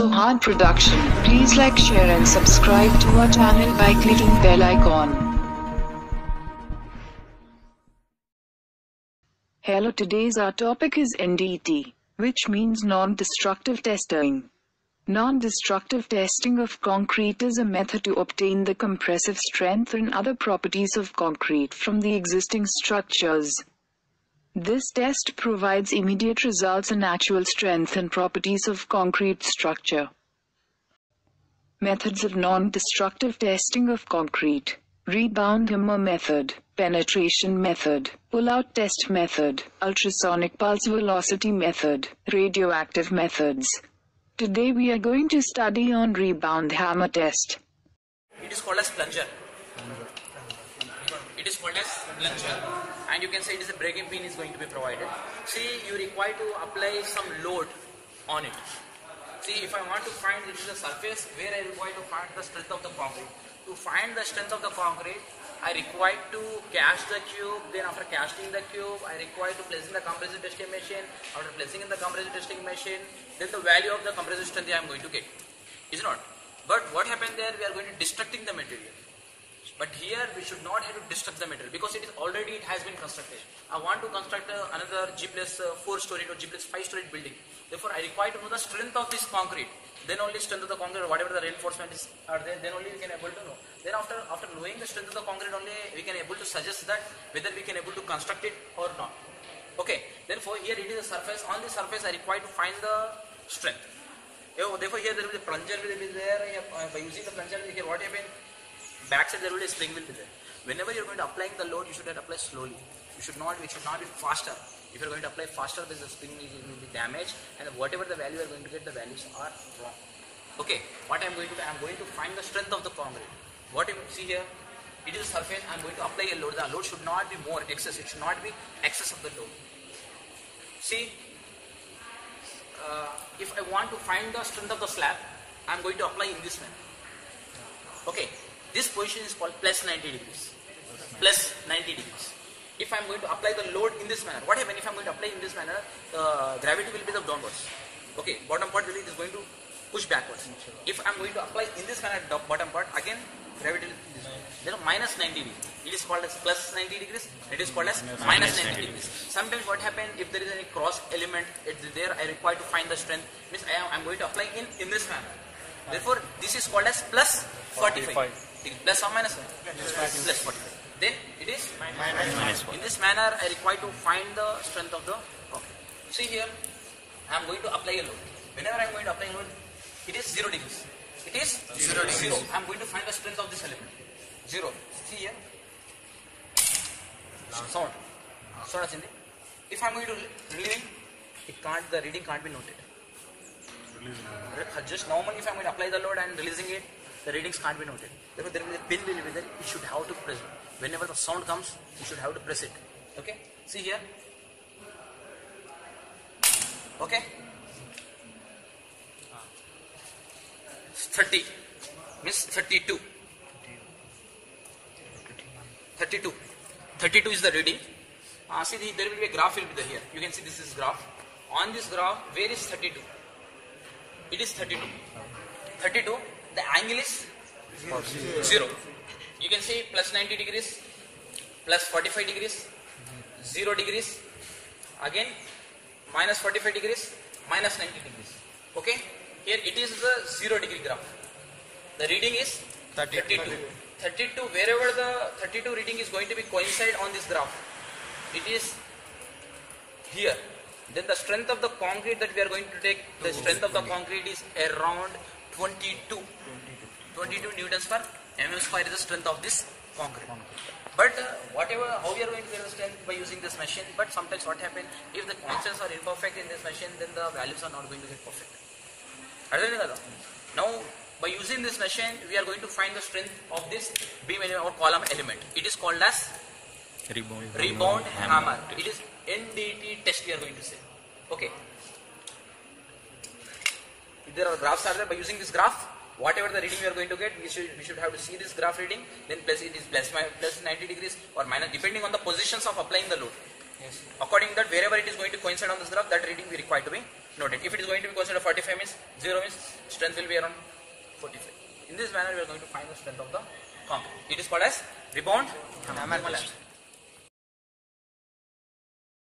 Sohaan Production. Please like, share and subscribe to our channel by clicking bell icon. Hello today's our topic is NDT, which means non-destructive testing. Non-destructive testing of concrete is a method to obtain the compressive strength and other properties of concrete from the existing structures. This test provides immediate results in actual strength and properties of concrete structure. Methods of non-destructive testing of concrete. Rebound hammer method, penetration method, pull-out test method, ultrasonic pulse velocity method, radioactive methods. Today we are going to study on rebound hammer test. It is called as plunger. It called plunger. And you can say it is a breaking pin is going to be provided. See, you require to apply some load on it. See, if I want to find this is a surface where I require to find the strength of the concrete. To find the strength of the concrete, I require to cast the cube. Then after casting the cube, I require to place in the compressive testing machine. After placing in the compressive testing machine, then the value of the compressive strength I am going to get. Is not. But what happened there? We are going to destructing the material. But here we should not have to destruct the material because it is already it has been constructed. I want to construct uh, another G plus uh, 4 story or G plus 5 story building. Therefore, I require to know the strength of this concrete. Then only strength of the concrete, or whatever the reinforcement is are there, then only we can able to know. Then after after knowing the strength of the concrete only we can able to suggest that whether we can able to construct it or not. Okay. Therefore, here it is a surface. On the surface, I require to find the strength. Therefore, here there will be a plunger will be there. Uh, by using the plunger, here what happened? Backside there will be a spring will be there. Whenever you're going to applying the load, you should apply slowly. You should not, it should not be faster. If you're going to apply faster, the spring will, will be damaged, and whatever the value you're going to get, the values are wrong. Okay, what I'm going to do, I'm going to find the strength of the concrete. What you see here, it is a surface. I'm going to apply a load. The load should not be more excess. It should not be excess of the load. See, uh, if I want to find the strength of the slab, I'm going to apply in this manner. Okay, this position is called plus 90 degrees. Plus 90 degrees. If I'm going to apply the load in this manner, what happens if I'm going to apply in this manner? The gravity will be the downwards. Okay, bottom part will is going to push backwards. If I'm going to apply in this manner, the bottom part, again gravity will be this way. Then minus 90 degrees. It is called as plus 90 degrees. It is called as minus 90 degrees. Sometimes what happens if there is any cross element it's there, I require to find the strength. Means I am I'm going to apply in in this manner. Therefore, this is called as plus 45. 45. Plus or minus minus? Plus, plus, plus 45. Then it is minus, minus, minus 1. In this manner, I require to find the strength of the rock. See here, I am going to apply a load. Whenever I am going to apply a load, it is 0 degrees. It is 0 degrees. Zero. I am going to find the strength of this element. 0. See here. Sound. Sound as in If I am going to reading, it can't, the reading can't be noted. Just normally if I am going to apply the load and releasing it, the readings can't be noted. Therefore, there will be a pin will be there. You should have to press it. Whenever the sound comes, you should have to press it. Okay? See here. Okay? 30 means 32. 32. 32 is the reading. Uh, see, the, there will be a graph will be there here. You can see this is graph. On this graph, where is 32? It is 32. 32, the angle is 0. You can see plus 90 degrees, plus 45 degrees, 0 degrees, again minus 45 degrees, minus 90 degrees. Okay? Here it is the 0 degree graph. The reading is 32. 32, wherever the 32 reading is going to be coincide on this graph, it is here. Then the strength of the concrete that we are going to take, the strength of the concrete is around 22. 22 newtons per mm square is the strength of this concrete. But uh, whatever, how we are going to get the strength by using this machine, but sometimes what happens, if the constants are imperfect in this machine, then the values are not going to get perfect. Now, by using this machine, we are going to find the strength of this beam element or column element. It is called as Rebound, rebound hammer. It is NDT test we are going to say. Okay. If there are graphs are there, by using this graph, whatever the reading we are going to get, we should we should have to see this graph reading, then plus it is plus, plus 90 degrees or minus, depending on the positions of applying the load. Yes. According to that, wherever it is going to coincide on this graph, that reading we require to be noted. If it is going to be considered 45 means 0 means strength will be around 45. In this manner we are going to find the strength of the concrete. It is called as rebound hammer.